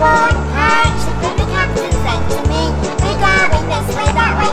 one time to me, We going this way, that way.